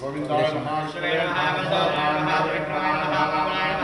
गोविंदाय नमः शिवाय नमः गोविंदाय नमः विष्णुवाय नमः।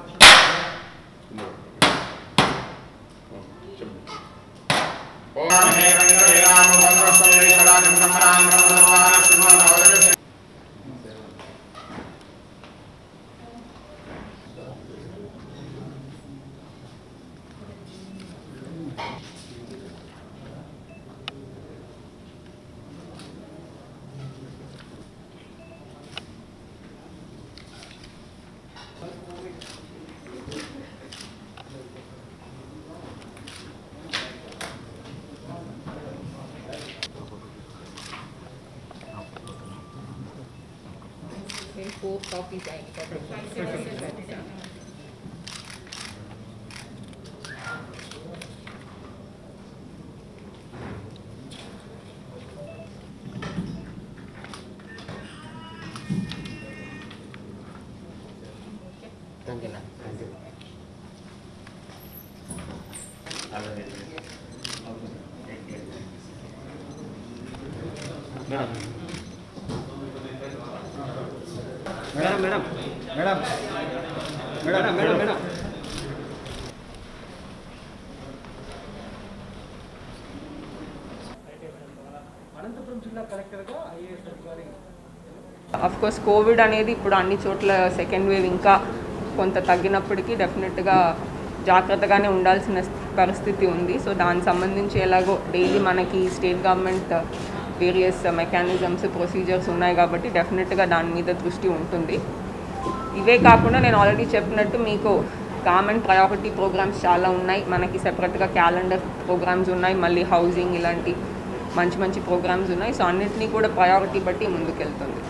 ओम हे वेंकटेशा मुखम समेश राजम ब्रह्मराम ब्रह्मद्वार शिवम info copies yang kita berikan. Nah. Madam madam. Madam. Madam madam madam. Anantapuram జిల్లా కలెక్టర్గా ఐఏఎస్ అధికారి. అఫ్ కోర్స్ కోవిడ్ అనేది ఇప్పుడు అన్ని చోట్ల సెకండ్ వేవ్ ఇంకా కొంత తగ్గినప్పటికీ డెఫినెట్గా జాగ్రత్తగానే ఉండాల్సిన పరిస్థితి ఉంది. సో దానికి సంబంధించి ఎలాగో డైలీ మనకి state government various mechanisms procedures ఉన్నాయి కాబట్టి డెఫినెట్గా దాని మీద దృష్టి ఉంటుంది. ఇవే కాకుండా నేను ఆల్రెడీ చెప్పినట్టు మీకు కామన్ ప్రయారిటీ ప్రోగ్రామ్స్ చాలా ఉన్నాయి. మనకి సెపరేట్గా క్యాలెండర్ ప్రోగ్రామ్స్ ఉన్నాయి. మళ్ళీ హౌసింగ్ ఇలాంటి మంచి మంచి ప్రోగ్రామ్స్ ఉన్నాయి. సో అన్నిటినీ కూడా ప్రయారిటీ బట్టి ముందుకెళ్తుంది.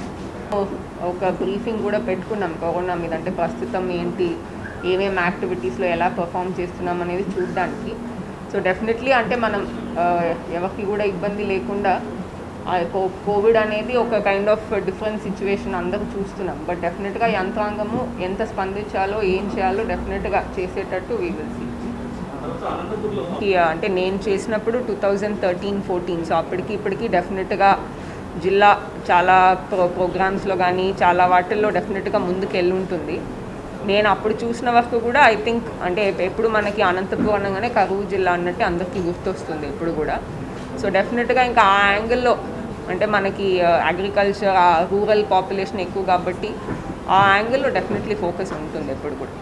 ఒక బ్రీఫింగ్ కూడా పెట్టుకున్నాం కరోనా మీద. అంటే ప్రస్తుతం ఏంటి ఏమేమి యాక్టివిటీస్లో ఎలా పర్ఫామ్ చేస్తున్నాం అనేది చూడడానికి. సో డెఫినెట్లీ అంటే మనం uh, ఎవరికి కూడా ఇబ్బంది లేకుండా కోవిడ్ అనేది ఒక కైండ్ ఆఫ్ డిఫరెంట్ సిచ్యువేషన్ అందరూ చూస్తున్నాం. బట్ డెఫినెట్గా యంత్రాంగము ఎంత స్పందించాలో ఏం చేయాలో డెఫినెట్గా చేసేటట్టు వీ విల్ సీ అంటే నేను చేసినప్పుడు two thousand thirteen fourteen so అప్పటికి ఇప్పటికి డెఫినెట్గా జిల్లా చాలా ప్రో ప్రోగ్రామ్స్లో కానీ చాలా వాటిల్లో డెఫినెట్గా ముందుకు వెళ్ళి ఉంటుంది నేను అప్పుడు చూసిన వరకు కూడా ఐ థింక్ అంటే ఎప్పుడు మనకి అనంతపురం అనగానే కరువు జిల్లా అన్నట్టు అందరికీ గుర్తొస్తుంది ఎప్పుడు కూడా. సో డెఫినెట్గా ఇంకా ఆ యాంగిల్లో అంటే మనకి అగ్రికల్చర్ రూరల్ పాపులేషన్ ఎక్కువ కాబట్టి ఆ యాంగిల్లో డెఫినెట్లీ ఫోకస్ ఉంటుంది ఎప్పుడు కూడా.